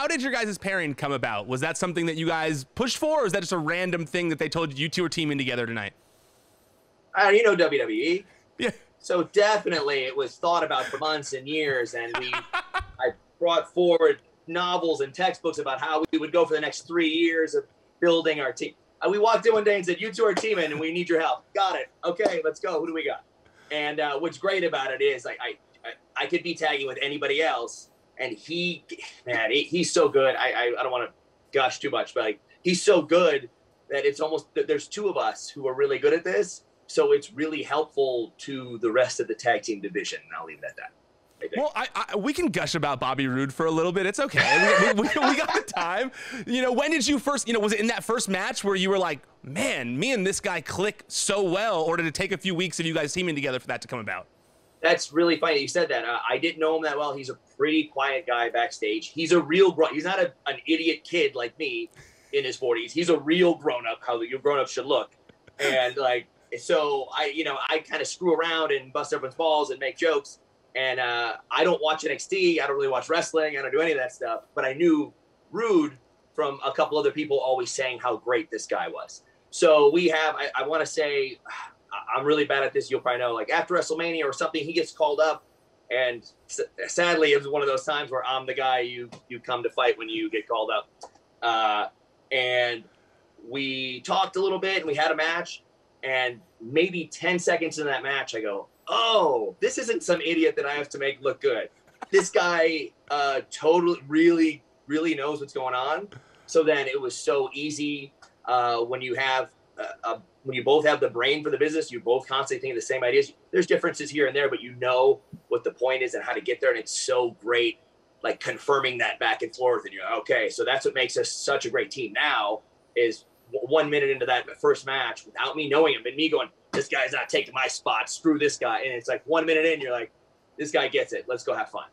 how did your guys' pairing come about? Was that something that you guys pushed for, or is that just a random thing that they told you you two are teaming together tonight? Uh, you know WWE. Yeah. So definitely, it was thought about for months and years, and we I brought forward novels and textbooks about how we would go for the next three years of building our team. Uh, we walked in one day and said, "You two are teaming, and we need your help." Got it. Okay, let's go. Who do we got? And uh, what's great about it is, like, I, I I could be tagging with anybody else, and he, man, he, he's so good. I I, I don't want to gush too much, but like, he's so good that it's almost there's two of us who are really good at this so it's really helpful to the rest of the tag team division. And I'll leave it at that. I well, I, I, we can gush about Bobby Roode for a little bit. It's okay. we, we, we, got the time. You know, when did you first, you know, was it in that first match where you were like, man, me and this guy click so well, or did it take a few weeks of you guys teaming together for that to come about? That's really funny you said that. Uh, I didn't know him that well. He's a pretty quiet guy backstage. He's a real grown. He's not a, an idiot kid like me in his 40s. He's a real grown up, how your grown up should look. And like, so I, you know, I kind of screw around and bust everyone's balls and make jokes. And uh, I don't watch NXT. I don't really watch wrestling. I don't do any of that stuff. But I knew Roode from a couple other people always saying how great this guy was. So we have, I, I want to say, I'm really bad at this. You'll probably know, like after WrestleMania or something, he gets called up. And sadly, it was one of those times where I'm the guy you you come to fight when you get called up. Uh, and we talked a little bit and we had a match and maybe 10 seconds in that match, I go, oh, this isn't some idiot that I have to make look good. This guy uh, totally, really, really knows what's going on. So then it was so easy uh, when you have a, a, when you both have the brain for the business, you both constantly think the same ideas. There's differences here and there, but you know what the point is and how to get there, and it's so great, like confirming that back and forth. And you're like, okay, so that's what makes us such a great team now. Is one minute into that first match without me knowing him and me going, this guy's not taking my spot. Screw this guy. And it's like one minute in, you're like, this guy gets it. Let's go have fun.